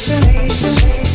Sensation